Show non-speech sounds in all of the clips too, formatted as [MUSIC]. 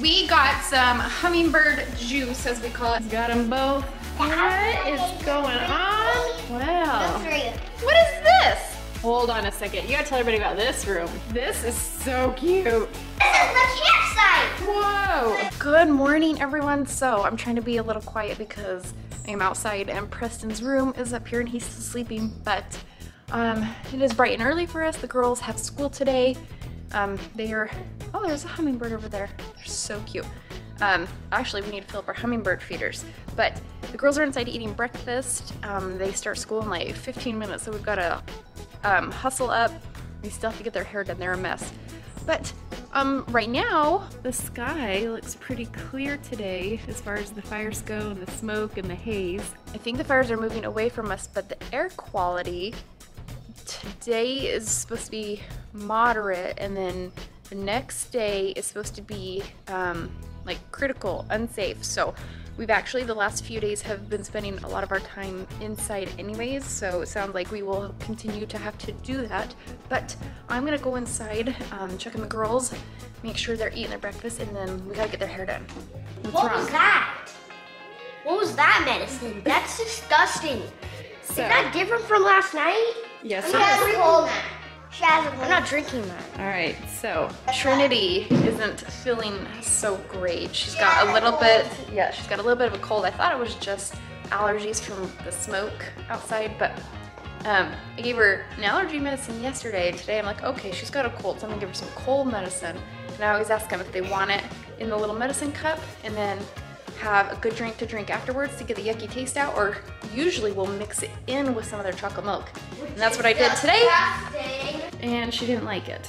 We got some hummingbird juice, as we call it. Got them both. What is going on? Wow. What is this? Hold on a second. You gotta tell everybody about this room. This is so cute. This is the campsite. Whoa. Good morning, everyone. So I'm trying to be a little quiet because I'm outside and Preston's room is up here and he's still sleeping. But um, it is bright and early for us. The girls have school today. Um, they are, oh, there's a hummingbird over there. They're so cute. Um, actually, we need to fill up our hummingbird feeders. But the girls are inside eating breakfast. Um, they start school in like 15 minutes, so we've got to um, hustle up. We still have to get their hair done. They're a mess. But um, right now, the sky looks pretty clear today as far as the fires go and the smoke and the haze. I think the fires are moving away from us, but the air quality today is supposed to be moderate and then the next day is supposed to be um, like critical, unsafe. So we've actually the last few days have been spending a lot of our time inside anyways. So it sounds like we will continue to have to do that. But I'm gonna go inside, um, check on the girls, make sure they're eating their breakfast, and then we gotta get their hair done. What's What wrong? was that? What was that medicine? That's disgusting. So, Is that different from last night? yes, it is. A cold. She has a cold. I'm not drinking that. All right, so Trinity isn't feeling so great. She's got a little bit, yeah, she's got a little bit of a cold. I thought it was just allergies from the smoke outside, but um, I gave her an allergy medicine yesterday. Today I'm like, okay, she's got a cold, so I'm gonna give her some cold medicine. And I always ask them if they want it in the little medicine cup and then have a good drink to drink afterwards to get the yucky taste out, or usually we'll mix it in with some of their chocolate milk. And that's what I did today Disgusting. And she didn't like it.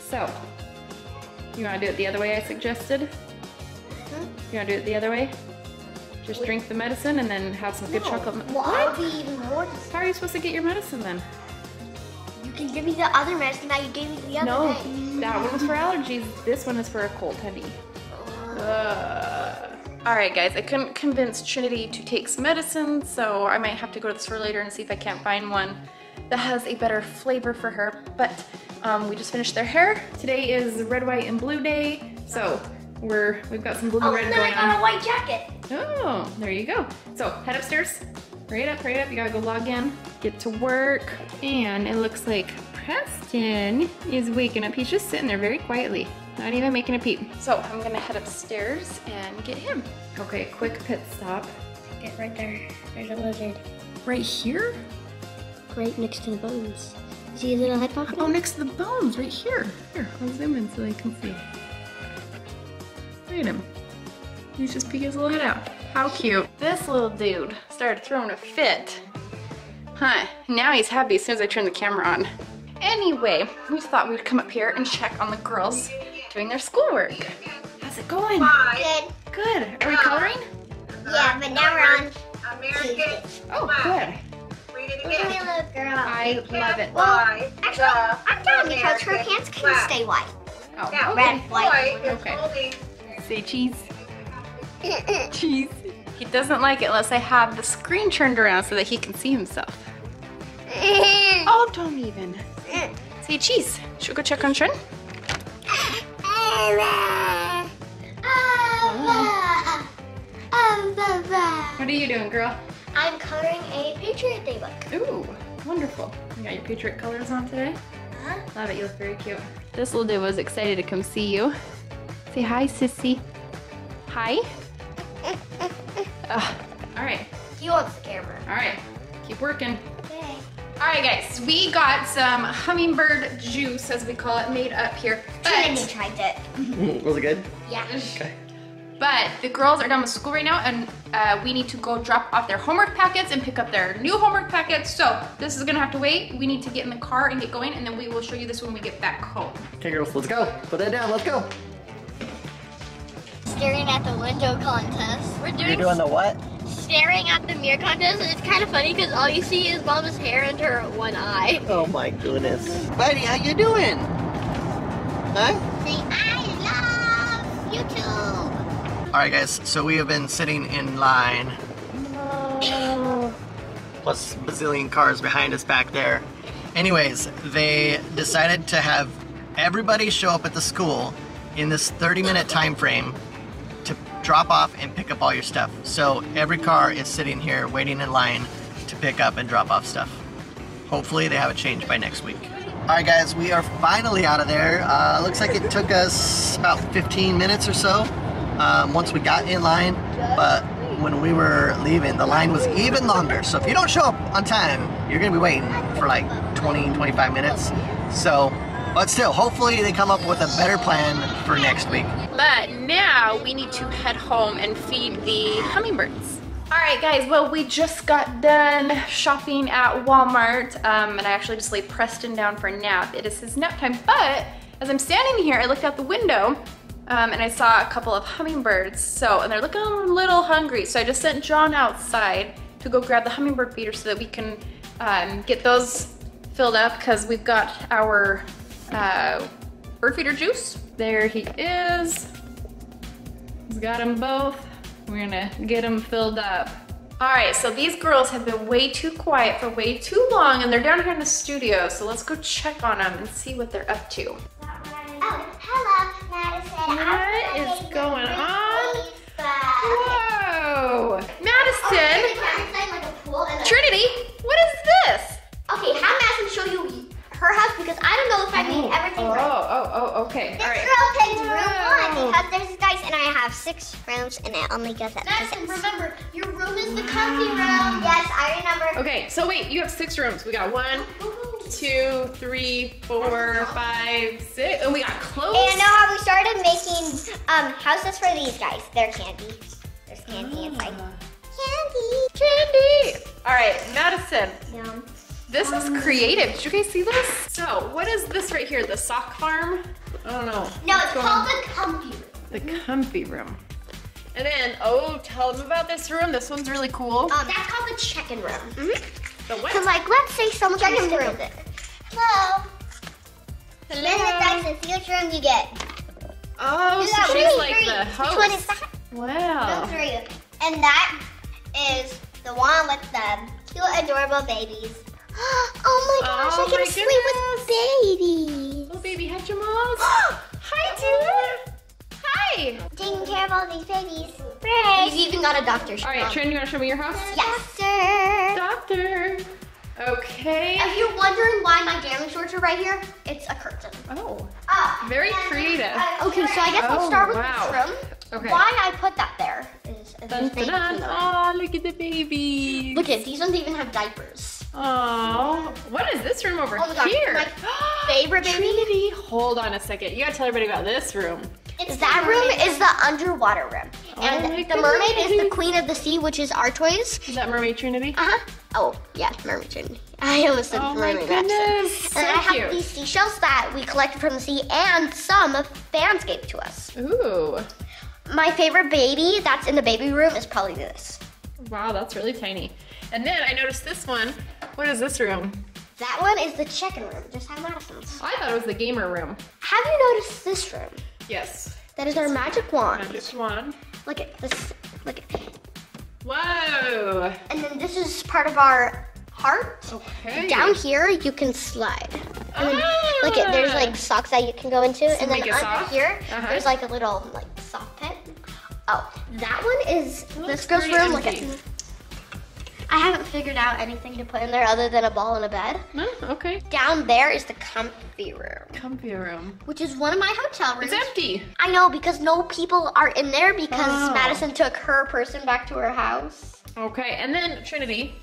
So, you wanna do it the other way I suggested? Mm-hmm. You wanna do it the other way? Just drink the medicine and then have some good chocolate. Well, I'll be even more. How are you supposed to get your medicine then? You can give me the other medicine that you gave me the other No, day. No, that one was for allergies. This one is for a cold, honey. Uh. All right, guys, I couldn't convince Trinity to take some medicine, so I might have to go to the store later and see if I can't find one that has a better flavor for her. But um, we just finished their hair. Today is red, white, and blue day, so we're we've got some blue and Oh, red then I going got on. a white jacket. Oh, there you go. So head upstairs. Hurry up, hurry up. You gotta go log in, get to work. And it looks like Preston is waking up. He's just sitting there very quietly, not even making a peep. So I'm gonna head upstairs and get him. Okay, quick pit stop. Get right there. There's a lizard. Right here? Right next to the bones. See a little head popping Oh, next to the bones, right here. Here, I'll zoom in so they can see. Look at him. He's just peeking his little head out. How cute. This little dude started throwing a fit. Huh, now he's happy as soon as I turn the camera on. Anyway, we thought we'd come up here and check on the girls doing their schoolwork. How's it going? Good. Good. Are we coloring? Yeah, but now we're on. American. Oh, good. Little girl. I love it. Well, actually, I'm done because her pants can flag. stay white. Oh, Now, Red, this white. Okay. Say cheese. [LAUGHS] Cheese. He doesn't like it unless I have the screen turned around so that he can see himself. [LAUGHS] Oh, don't even. Say cheese. Should we go check on Trin? What are you doing, girl? I'm coloring a Patriot Day book. Ooh, wonderful. You got your Patriot colors on today? Huh? Love it, you look very cute. This little dude was excited to come see you. Say hi, sissy. Hi. Ugh. All right, He wants the camera. all right. Keep working. Okay. All right, guys, we got some hummingbird juice, as we call it, made up here. Trinity tried it. Was it good? Yeah. Okay. But the girls are done with school right now, and uh, we need to go drop off their homework packets and pick up their new homework packets. So this is gonna have to wait. We need to get in the car and get going, and then we will show you this when we get back home. Okay, girls, let's go. Put that down. Let's go. Staring at the window contest. We're doing- You're doing the what? staring at the mirror contest, and it's kind of funny because all you see is Mama's hair and her one eye. Oh my goodness. Buddy, how you doing? Huh? Say, I love YouTube. All right, guys. So we have been sitting in line, plus bazillion cars behind us back there. Anyways, they decided to have everybody show up at the school in this 30 minute time frame to drop off and pick up all your stuff. So every car is sitting here waiting in line to pick up and drop off stuff. Hopefully they have it changed by next week. All right, guys, we are finally out of there. Uh, looks like it took us about 15 minutes or so um, once we got in line, but when we were leaving, the line was even longer. So if you don't show up on time, you're gonna be waiting for like 20, 25 minutes. So, but still, hopefully they come up with a better plan for next week. But now we need to head home and feed the hummingbirds. All right, guys, well, we just got done shopping at Walmart, um, and I actually just laid Preston down for a nap. It is his nap time, but as I'm standing here, I looked out the window um, and I saw a couple of hummingbirds. So, and they're looking a little hungry. So I just sent John outside to go grab the hummingbird feeder so that we can um, get those filled up because we've got our uh, bird feeder juice. There he is. He's got them both. We're gonna get them filled up. All right, so these girls have been way too quiet for way too long and they're down here in the studio. So let's go check on them and see what they're up to. Trinity, what is this? Okay, have Madison show you her house because I don't know if I made everything oh, right. oh, oh, oh, okay. This All right. girl picked room one because there's guys and I have six rooms and it only goes up to Madison, six. remember, your room is the comfy room. Yes, I remember. Okay, so wait, you have six rooms. We got one, two, three, four, five, six, and we got clothes. And I know how we started making um, houses for these guys. They're candy. There's candy inside. Candy. Candy! All right, Madison, Yum. this is creative. Did you guys see this? So, what is this right here? The sock farm? I don't know. No, What's it's called on? the comfy room. the comfy room. And then, oh, tell them about this room. This one's really cool. Um, that's called the check-in room. The what? Cause like, let's say someone Check-in room. visit. Hello. Then the dice and see which room you get. Oh, You so she's really like three. the Which one is that? Wow. Three. And that is the one with the cute, adorable babies. [GASPS] Oh my gosh, Oh I can sleep with babies. Oh, baby hedgemogs. [GASPS] Hi, dude. Hi. Taking care of all these babies. Right. He's even got a doctor's All right, Trin, you want to show me your house? Yes, sir. Doctor. Okay. If you're wondering why my gaming shorts are right here, it's a curtain. Oh, Oh, very creative. uh, Okay, so I guess Oh, I'll start with wow. this room. Okay. Why I put that there Dun, dun, dun. Oh, look at the baby. Look at these ones even have diapers. Oh, what is this room over Oh my here? my [GASPS] favorite baby. Trinity, hold on a second. You gotta tell everybody about this room. It's that room is the underwater room. Oh and the mermaid is the queen of the sea, which is our toys. Is that Mermaid Trinity? Uh-huh. Oh, yeah, mermaid trinity. [LAUGHS] I almost said Oh mermaid goodness, And I have cute. these seashells that we collected from the sea and some fans gave to us. Ooh, My favorite baby that's in the baby room is probably this. wow, that's really tiny. And then I noticed this one. What is this room? That one is the check-in room, just like Madison's. I thought it was the gamer room. Have you noticed this room? Yes. That is our magic wand. Magic wand. Look at this. Look at. Whoa. And then this is part of our heart. Okay. Down here, you can slide. And then, look at there's like socks that you can go into, and then under here, Uh-huh. there's like a little like. Oh, that one is this girl's pretty room. Look at. I haven't figured out anything to put in there other than a ball and a bed. No, okay. Down there is the comfy room, Comfy room. which is one of my hotel rooms. It's empty. I know because no people are in there because Oh. Madison took her person back to her house. Okay, and then Trinity.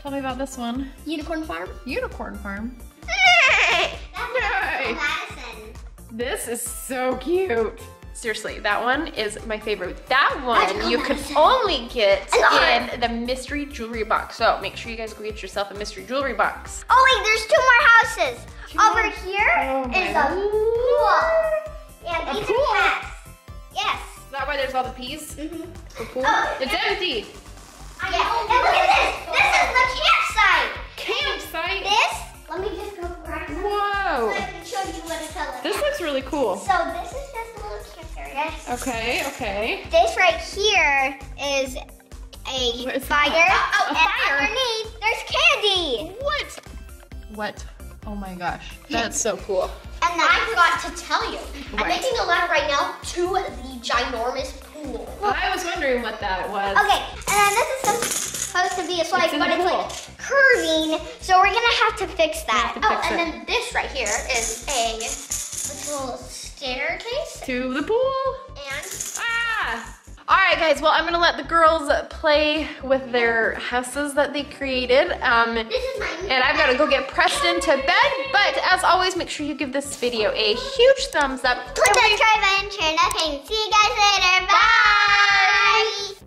Tell me about this one. Unicorn farm. Unicorn farm. That's Yay. Madison. This is so cute. Seriously, that one is my favorite. That one you can only get in the mystery jewelry box. So make sure you guys go get yourself a mystery jewelry box. Oh wait, there's two more houses. Two Over more? here Oh is a pool. Yeah, A these pool? are cats. Yes. Is that why there's all the peas? Mm-hmm. The pool? Oh, it's empty. Yeah. And look at this. This is the campsite. Campsite. This. Let me just go grab. Whoa. So I can show you what it's. This looks really cool. So Okay, okay. This right here is a What is fire. that? Oh, A and fire? underneath there's candy. What? What? Oh my gosh. That's so cool. And And then I forgot to tell you. I'm making a ladder right now to the ginormous pool. I was wondering what that was. Okay, and then this is supposed to be a slide, It's but it's pool. like curving, so we're gonna have to fix that. to Oh, fix and it. then this right here is a little staircase. To the pool. Right, guys. Well, I'm gonna let the girls play with their houses that they created. Um, This is my and I've got to go get Preston to bed. But as always, make sure you give this video a huge thumbs up. The try button, turn up, see you guys later. Bye.